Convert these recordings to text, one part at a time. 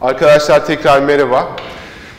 Arkadaşlar tekrar merhaba.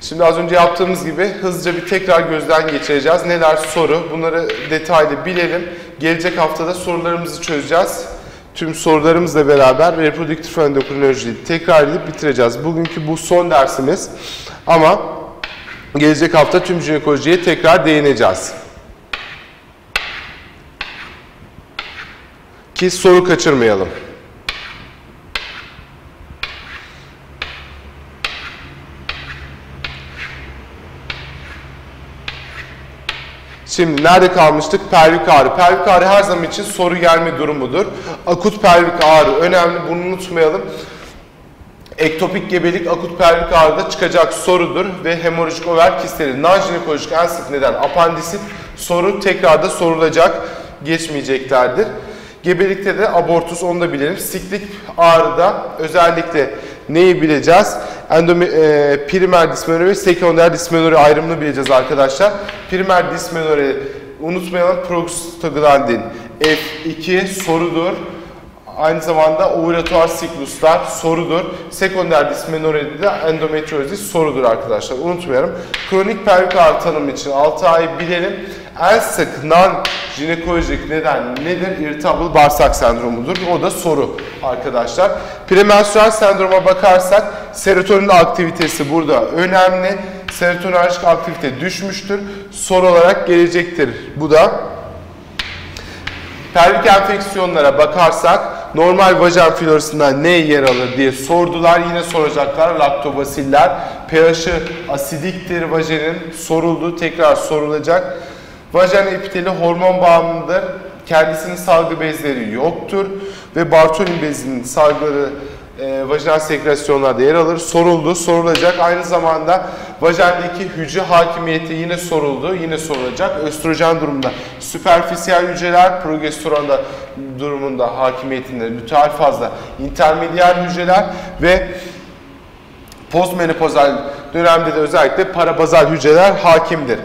Şimdi az önce yaptığımız gibi hızlıca bir tekrar gözden geçireceğiz. Neler soru bunları detaylı bilelim. Gelecek haftada sorularımızı çözeceğiz. Tüm sorularımızla beraber reproduktif endokrinolojiyi tekrar edip bitireceğiz. Bugünkü bu son dersimiz ama gelecek hafta tüm jinekolojiye tekrar değineceğiz. Ki soru kaçırmayalım. Şimdi nerede kalmıştık? Pelvik ağrı. Pelvik ağrı her zaman için soru gelme durumudur. Akut pelvik ağrı önemli. Bunu unutmayalım. Ektopik gebelik akut pelvik ağrıda çıkacak sorudur ve hemorajik over kistleri. Non-jinekolojik neden apandisit soru tekrar da sorulacak. Geçmeyeceklerdir. Gebelikte de abortus onu da bilelim. Siklik ağrıda özellikle neyi bileceğiz? Endome, e, primer dismenori ve sekonder dismenori ayrımını bileceğiz arkadaşlar. Primer dismenori unutmayalım prostaglandin F2 sorudur. Aynı zamanda ovulatuar sikluslar sorudur. Sekonder dismenoride de endometriozis sorudur arkadaşlar. Unutmayalım. Kronik pelvik ağrı tanımı için 6 ay bilelim. En sık non-jinekolojik neden nedir? Irritable bağırsak sendromudur. O da soru arkadaşlar. Premenstrüel sendroma bakarsak serotonin aktivitesi burada önemli. Serotoninerjik aktivite düşmüştür. Soru olarak gelecektir. Bu da pelvik enfeksiyonlara bakarsak normal vajen florasında ne yer alır diye sordular. Yine soracaklar laktobasiller. pH'i asidiktir vajenin soruldu. Tekrar sorulacak. Vajen epiteli hormon bağımlıdır. Kendisinin salgı bezleri yoktur ve Bartolin bezinin salgıları e, vajinal sekresyonlarda yer alır. Soruldu, sorulacak. Aynı zamanda vajendeki hücre hakimiyeti yine soruldu, yine sorulacak. Östrojen durumunda süperfisiyel hücreler, progesteronda durumunda hakimiyetinde luteal fazla intermediyer hücreler ve postmenopozal dönemde de özellikle parabazal hücreler hakimdir.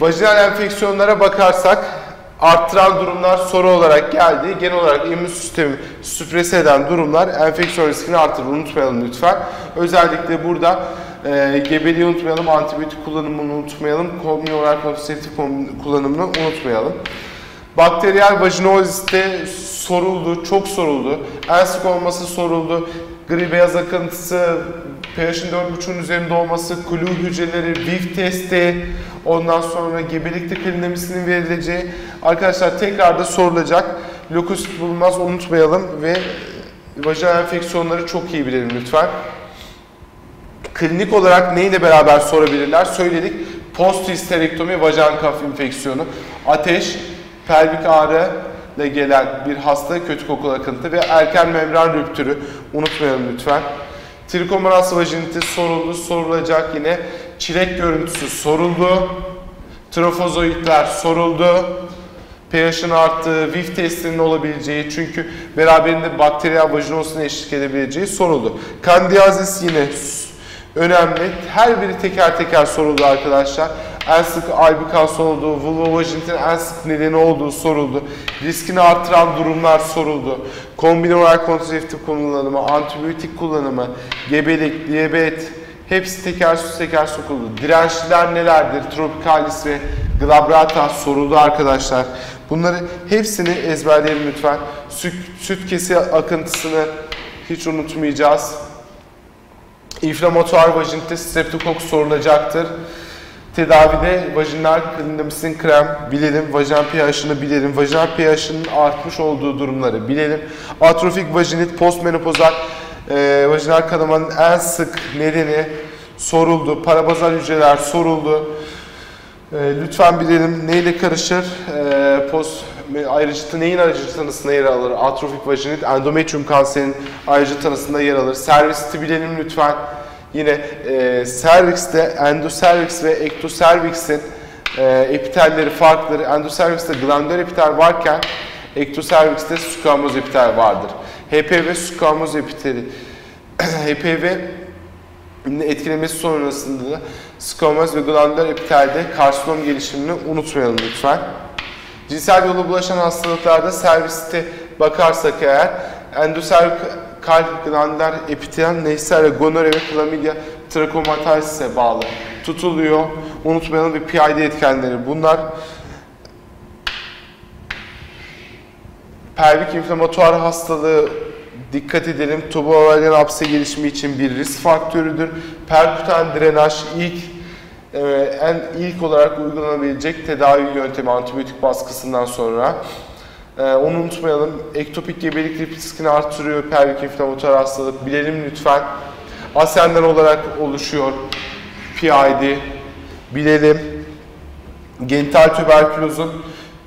Vajinal enfeksiyonlara bakarsak arttıran durumlar soru olarak geldi. Genel olarak immün sistemi süpres eden durumlar enfeksiyon riskini artırır. Unutmayalım lütfen. Özellikle burada e, gebeliği unutmayalım, antibiyotik kullanımını unutmayalım, kombinoral kontraseptif kullanımını unutmayalım. Bakteriyel vajinoziste soruldu, çok soruldu. En sık olması soruldu. Gri beyaz akıntısı, pH'in 4.5'un üzerinde olması, klu hücreleri, VIF testi, ondan sonra gebelikte klinimisinin verileceği. Arkadaşlar tekrar da sorulacak. Lökosit bulunmaz unutmayalım ve vajinal enfeksiyonları çok iyi bilelim lütfen. Klinik olarak neyle beraber sorabilirler? Söyledik. Post histerektomi vajen kaf infeksiyonu, ateş, pelvik ağrı ile gelen bir hasta kötü kokulu akıntı ve erken membran rüptürü unutmayalım lütfen. Trikomonas vajinitis soruldu, sorulacak yine. Çilek görüntüsü soruldu. Trofozoitler soruldu. pH'in arttığı, VIF testinin olabileceği çünkü beraberinde bakteriyel vajinosuna eşlik edebileceği soruldu. Kandiyazis yine önemli. Her biri teker teker soruldu arkadaşlar. En sık albikans olduğu, vulvovajinitin en sık nedeni olduğu soruldu. Riskini artıran durumlar soruldu. Kombinoral kontraseptif kullanımı, antibiyotik kullanımı, gebelik, diyabet, hepsi teker teker sokuldu. Dirençliler nelerdir? Tropikalis ve glabrata soruldu arkadaşlar. Bunları hepsini ezberleyelim lütfen. Süt, süt kesi akıntısını hiç unutmayacağız. İnflamatuar vajinitis streptokok sorulacaktır. Tedavide vajinal klindamisin krem bilelim, vajinal pH'ını bilelim, vajinal pH'ının artmış olduğu durumları bilelim. Atrofik vajinit, postmenopozal e, vajinal kanamanın en sık nedeni soruldu. Parabazal hücreler soruldu. E, lütfen bilelim neyle karışır? E, post ayrıcı neyin ayrıcı tanısında yer alır? Atrofik vajinit, endometrium kanserinin ayrıcı tanısında yer alır. Servisti bilelim lütfen. Yine e, serviste endoservix ve ektoservix'in e, epitelleri farkları. Endoservix'te glandüler epitel varken ektoservix'te squamous epitel vardır. HPV squamous epiteli HPV etkilemesi sonrasında da squamous ve glandüler epitelde karsinom gelişimini unutmayalım lütfen. Cinsel yola bulaşan hastalıklarda serviste bakarsak eğer endoservik kalp, glandler, epitel, neysel ve gonore ve chlamydia trachomatisis'e bağlı tutuluyor. Unutmayalım bir PID etkenleri bunlar. Pelvik inflamatuar hastalığı dikkat edelim. Tubulovalyen apse gelişimi için bir risk faktörüdür. Perküten drenaj ilk e, en ilk olarak uygulanabilecek tedavi yöntemi antibiyotik baskısından sonra. E, onu unutmayalım. Ektopik gebelik riskini artırıyor pelvik inflamatuar hastalık. Bilelim lütfen. Asenden olarak oluşuyor. PID. Bilelim. Genital tüberkülozun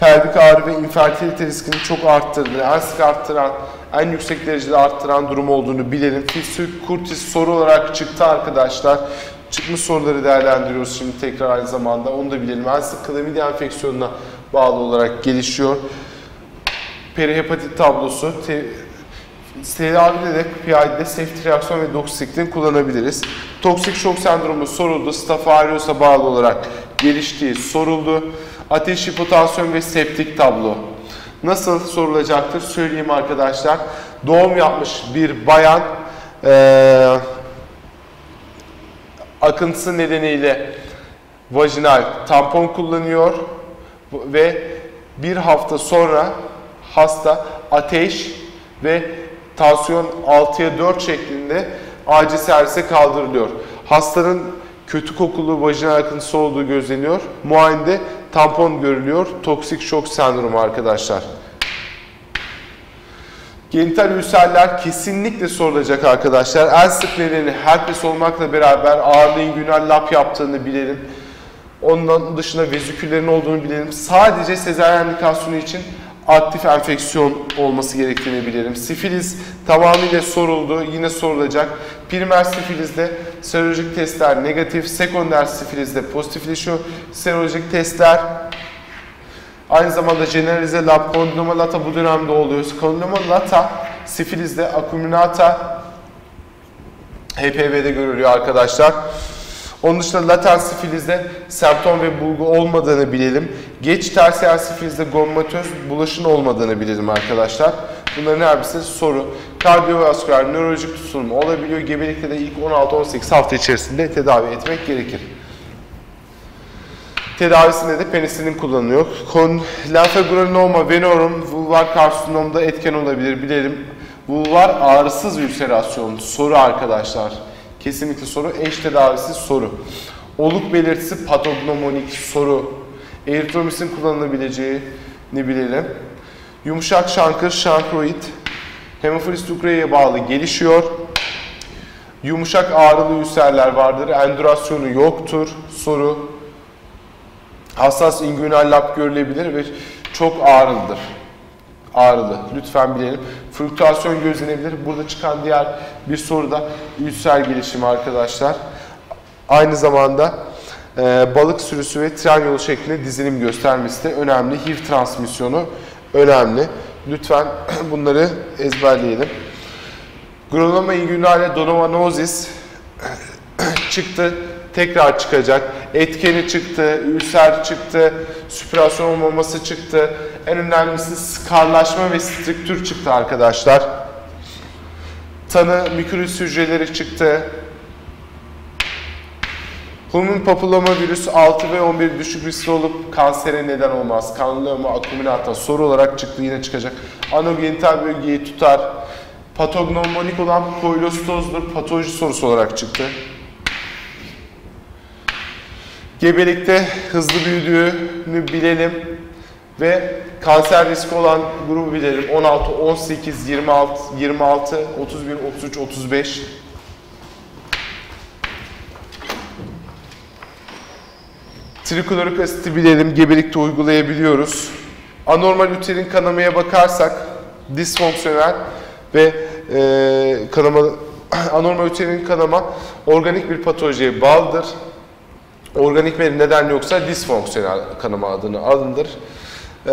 pelvik ağrı ve infertilite riskini çok arttırdığı, en sık arttıran, en yüksek derecede arttıran durum olduğunu bilelim. Fistül kurtis soru olarak çıktı arkadaşlar. Çıkmış soruları değerlendiriyoruz şimdi tekrar aynı zamanda. Onu da bilelim. En sık klamidi enfeksiyonuna bağlı olarak gelişiyor. Perihepatit tablosu. Te Tedavide de PID'de safety reaksiyon ve doksiklin kullanabiliriz. Toksik şok sendromu soruldu. Staph bağlı olarak geliştiği soruldu. Ateş, hipotansiyon ve septik tablo. Nasıl sorulacaktır söyleyeyim arkadaşlar. Doğum yapmış bir bayan ee, akıntısı nedeniyle vajinal tampon kullanıyor ve bir hafta sonra hasta ateş ve tansiyon 6'ya 4 şeklinde acil servise kaldırılıyor. Hastanın kötü kokulu vajinal akıntısı olduğu gözleniyor. Muayenede tampon görülüyor. Toksik şok sendromu arkadaşlar. Genital ülserler kesinlikle sorulacak arkadaşlar. En sık nedeni herpes olmakla beraber ağırlı inguinal lap yaptığını bilelim. Ondan dışında veziküllerin olduğunu bilelim. Sadece sezaryen indikasyonu için aktif enfeksiyon olması gerektiğini bilirim. Sifiliz tamamıyla soruldu, yine sorulacak. Primer sifilizde serolojik testler negatif, sekonder sifilizde pozitifleşiyor. Serolojik testler aynı zamanda generalize lab kondiloma lata bu dönemde oluyor. Kondiloma lata sifilizde akuminata HPV'de görülüyor arkadaşlar. Onun dışında latent sifilizde semptom ve bulgu olmadığını bilelim. Geç tersiyer sifilizde gommatöz bulaşın olmadığını bilelim arkadaşlar. Bunların her birisi soru. Kardiyovasküler, nörolojik tutulma olabiliyor. Gebelikte de ilk 16-18 hafta içerisinde tedavi etmek gerekir. Tedavisinde de penisilin kullanılıyor. Kon, lenfagranuloma venorum vulvar karsinomda etken olabilir bilelim. Vulvar ağrısız ülserasyon soru arkadaşlar. Kesinlikle soru. Eş tedavisi soru. Oluk belirtisi patognomonik soru. Eritromisin kullanılabileceğini bilelim. Yumuşak şankır, şankroid. Hemofilis ukraya'ya bağlı gelişiyor. Yumuşak ağrılı ülserler vardır. Endürasyonu yoktur. Soru. Hassas inguinal lap görülebilir ve çok ağrılıdır ağrılı. Lütfen bilelim. Fluktuasyon gözlenebilir. Burada çıkan diğer bir soru da ülser gelişimi arkadaşlar. Aynı zamanda e, balık sürüsü ve tren yolu şeklinde dizilim göstermesi de önemli. HIV transmisyonu önemli. Lütfen bunları ezberleyelim. Granuloma inguinale donovanozis çıktı tekrar çıkacak. Etkeni çıktı, ülser çıktı, süpürasyon olmaması çıktı. En önemlisi skarlaşma ve strüktür çıktı arkadaşlar. Tanı mikrolüs hücreleri çıktı. Human papilloma virüs 6 ve 11 düşük riskli olup kansere neden olmaz. Kanlılama akuminata soru olarak çıktı yine çıkacak. Anogenital bölgeyi tutar. Patognomonik olan koilostozdur. Patoloji sorusu olarak çıktı. Gebelikte hızlı büyüdüğünü bilelim ve kanser riski olan grubu bilelim. 16, 18, 26, 26, 31, 33, 35. Triklorik asiti bilelim, gebelikte uygulayabiliyoruz. Anormal üterin kanamaya bakarsak disfonksiyonel ve e, kanama anormal üterin kanama organik bir patolojiye bağlıdır organik bir neden yoksa disfonksiyonel kanama adını alındır. E,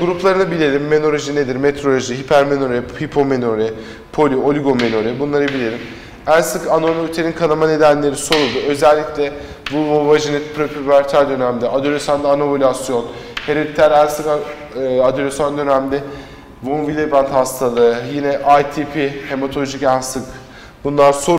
gruplarını bilelim. Menorji nedir? Metroloji, hipermenore, hipomenore, poli, oligomenore bunları bilelim. En sık anormal kanama nedenleri soruldu. Özellikle vulvovajinit prepubertal dönemde, adolesanda anovülasyon, herediter en sık e, adolesan dönemde von Willebrand hastalığı, yine ITP, hematolojik yansık. Bunlar soru